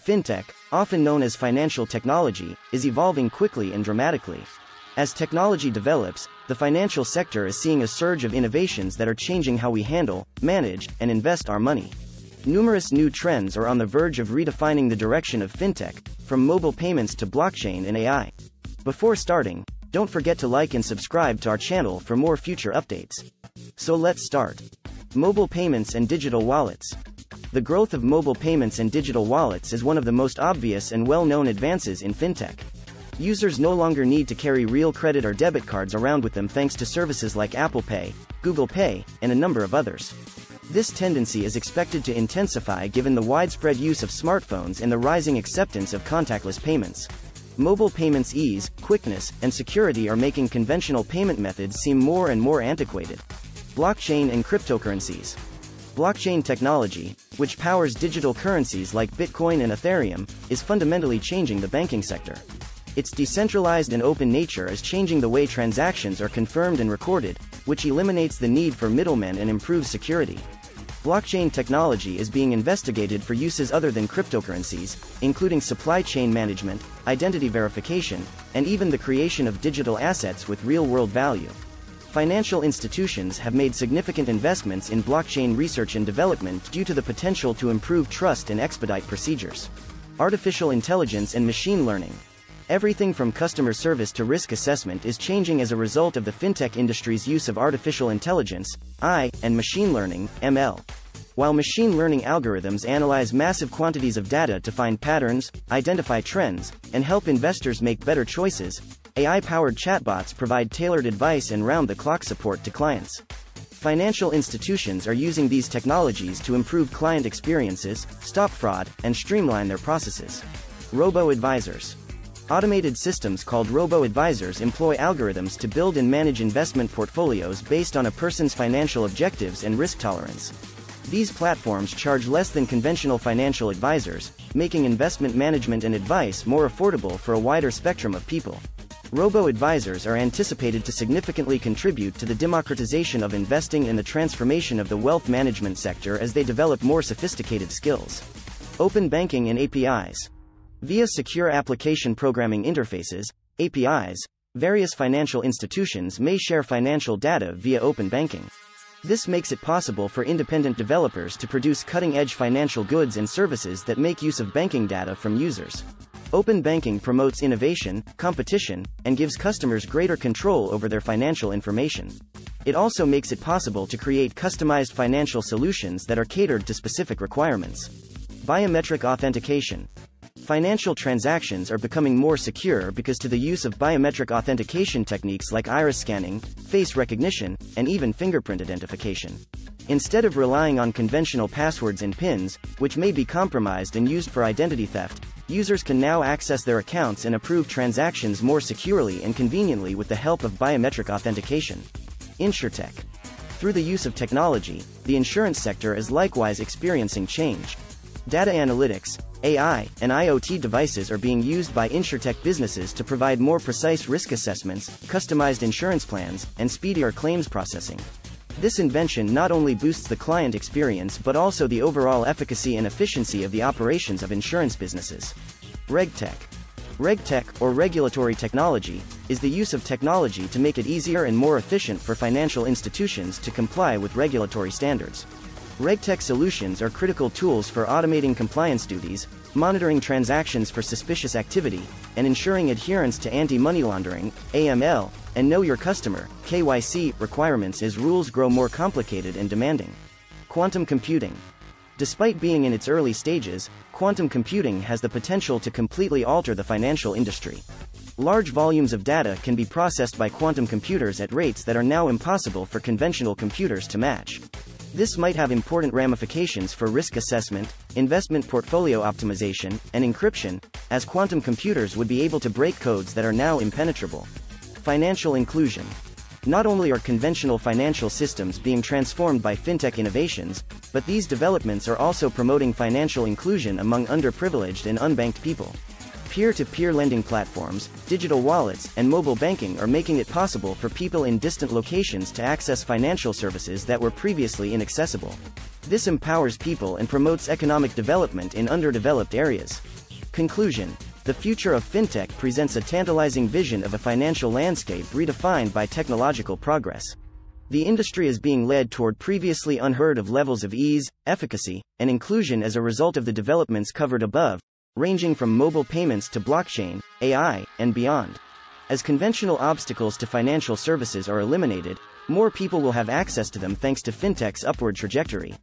Fintech, often known as financial technology, is evolving quickly and dramatically. As technology develops, the financial sector is seeing a surge of innovations that are changing how we handle, manage, and invest our money. Numerous new trends are on the verge of redefining the direction of fintech, from mobile payments to blockchain and AI. Before starting, don't forget to like and subscribe to our channel for more future updates. So let's start. Mobile payments and digital wallets. The growth of mobile payments and digital wallets is one of the most obvious and well-known advances in fintech. Users no longer need to carry real credit or debit cards around with them thanks to services like Apple Pay, Google Pay, and a number of others. This tendency is expected to intensify given the widespread use of smartphones and the rising acceptance of contactless payments. Mobile payments' ease, quickness, and security are making conventional payment methods seem more and more antiquated. Blockchain and cryptocurrencies. Blockchain technology, which powers digital currencies like Bitcoin and Ethereum, is fundamentally changing the banking sector. Its decentralized and open nature is changing the way transactions are confirmed and recorded, which eliminates the need for middlemen and improves security. Blockchain technology is being investigated for uses other than cryptocurrencies, including supply chain management, identity verification, and even the creation of digital assets with real-world value. Financial institutions have made significant investments in blockchain research and development due to the potential to improve trust and expedite procedures. Artificial intelligence and machine learning. Everything from customer service to risk assessment is changing as a result of the fintech industry's use of artificial intelligence, AI, and machine learning, ML. While machine learning algorithms analyze massive quantities of data to find patterns, identify trends, and help investors make better choices, AI-powered chatbots provide tailored advice and round-the-clock support to clients. Financial institutions are using these technologies to improve client experiences, stop fraud, and streamline their processes. Robo-advisors. Automated systems called robo-advisors employ algorithms to build and manage investment portfolios based on a person's financial objectives and risk tolerance. These platforms charge less than conventional financial advisors, making investment management and advice more affordable for a wider spectrum of people. Robo-advisors are anticipated to significantly contribute to the democratization of investing and the transformation of the wealth management sector as they develop more sophisticated skills. Open banking and APIs. Via secure application programming interfaces, APIs, various financial institutions may share financial data via open banking. This makes it possible for independent developers to produce cutting-edge financial goods and services that make use of banking data from users. Open banking promotes innovation, competition, and gives customers greater control over their financial information. It also makes it possible to create customized financial solutions that are catered to specific requirements. Biometric authentication. Financial transactions are becoming more secure because to the use of biometric authentication techniques like iris scanning, face recognition, and even fingerprint identification. Instead of relying on conventional passwords and PINs, which may be compromised and used for identity theft, users can now access their accounts and approve transactions more securely and conveniently with the help of biometric authentication. InsurTech. Through the use of technology, the insurance sector is likewise experiencing change. Data analytics, AI, and IoT devices are being used by InsurTech businesses to provide more precise risk assessments, customized insurance plans, and speedier claims processing. This invention not only boosts the client experience but also the overall efficacy and efficiency of the operations of insurance businesses. RegTech. RegTech, or regulatory technology, is the use of technology to make it easier and more efficient for financial institutions to comply with regulatory standards. RegTech solutions are critical tools for automating compliance duties, monitoring transactions for suspicious activity, and ensuring adherence to anti-money laundering, AML, and know your customer, KYC, requirements as rules grow more complicated and demanding. Quantum computing. Despite being in its early stages, quantum computing has the potential to completely alter the financial industry. Large volumes of data can be processed by quantum computers at rates that are now impossible for conventional computers to match. This might have important ramifications for risk assessment, investment portfolio optimization, and encryption, as quantum computers would be able to break codes that are now impenetrable. Financial inclusion. Not only are conventional financial systems being transformed by fintech innovations, but these developments are also promoting financial inclusion among underprivileged and unbanked people. Peer-to-peer lending platforms, digital wallets, and mobile banking are making it possible for people in distant locations to access financial services that were previously inaccessible. This empowers people and promotes economic development in underdeveloped areas. Conclusion The future of fintech presents a tantalizing vision of a financial landscape redefined by technological progress. The industry is being led toward previously unheard of levels of ease, efficacy, and inclusion as a result of the developments covered above, ranging from mobile payments to blockchain, AI, and beyond. As conventional obstacles to financial services are eliminated, more people will have access to them thanks to fintech's upward trajectory.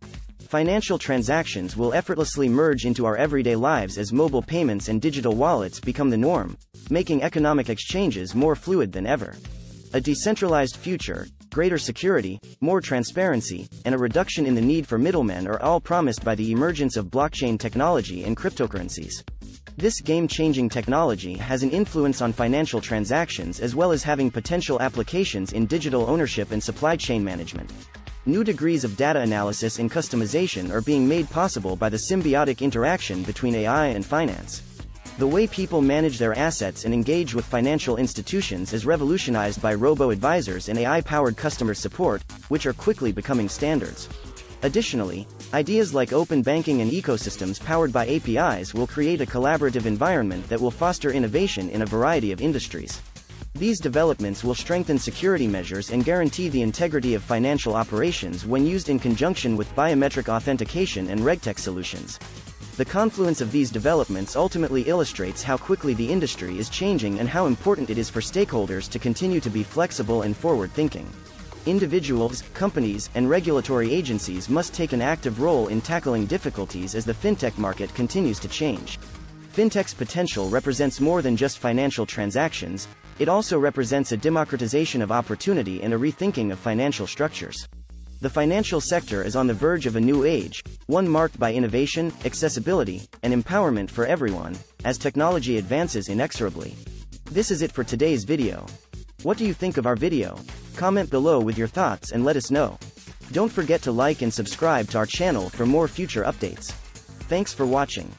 Financial transactions will effortlessly merge into our everyday lives as mobile payments and digital wallets become the norm, making economic exchanges more fluid than ever. A decentralized future, greater security, more transparency, and a reduction in the need for middlemen are all promised by the emergence of blockchain technology and cryptocurrencies. This game-changing technology has an influence on financial transactions as well as having potential applications in digital ownership and supply chain management. New degrees of data analysis and customization are being made possible by the symbiotic interaction between AI and finance. The way people manage their assets and engage with financial institutions is revolutionized by robo-advisors and AI-powered customer support, which are quickly becoming standards. Additionally, ideas like open banking and ecosystems powered by APIs will create a collaborative environment that will foster innovation in a variety of industries. These developments will strengthen security measures and guarantee the integrity of financial operations when used in conjunction with biometric authentication and RegTech solutions. The confluence of these developments ultimately illustrates how quickly the industry is changing and how important it is for stakeholders to continue to be flexible and forward-thinking. Individuals, companies, and regulatory agencies must take an active role in tackling difficulties as the fintech market continues to change. Fintech's potential represents more than just financial transactions, it also represents a democratization of opportunity and a rethinking of financial structures. The financial sector is on the verge of a new age, one marked by innovation, accessibility, and empowerment for everyone, as technology advances inexorably. This is it for today's video. What do you think of our video? Comment below with your thoughts and let us know. Don't forget to like and subscribe to our channel for more future updates. Thanks for watching.